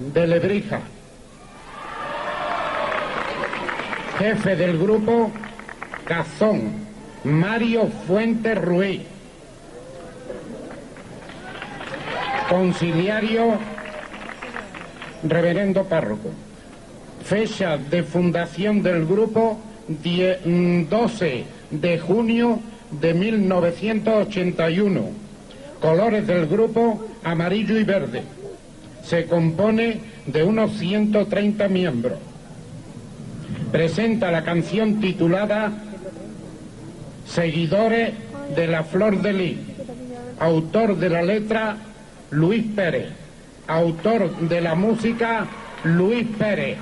de Lebrija. Jefe del grupo Cazón, Mario Fuentes Ruiz. Conciliario, Reverendo Párroco. Fecha de fundación del grupo 12 de junio de 1981. Colores del grupo amarillo y verde. Se compone de unos 130 miembros. Presenta la canción titulada Seguidores de la Flor de Lis. Autor de la letra Luis Pérez. Autor de la música Luis Pérez.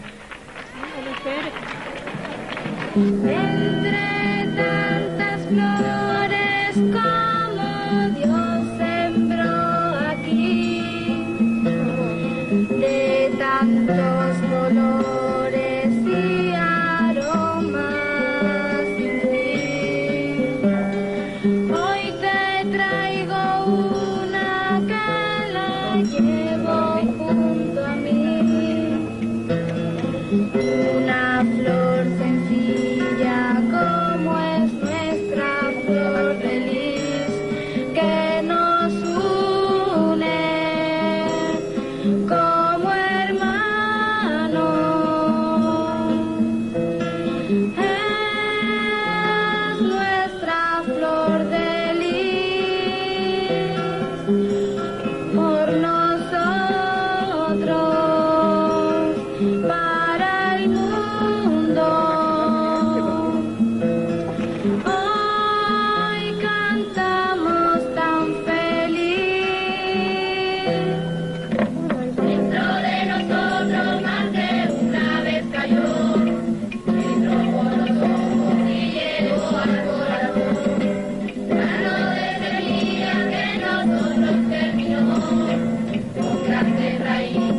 Traigo una para el mundo. Hoy cantamos tan feliz. Dentro de nosotros más de una vez cayó. Entró por los ojos y llegó al corazón. Mano de semilla que nosotros terminó. Con de raíz.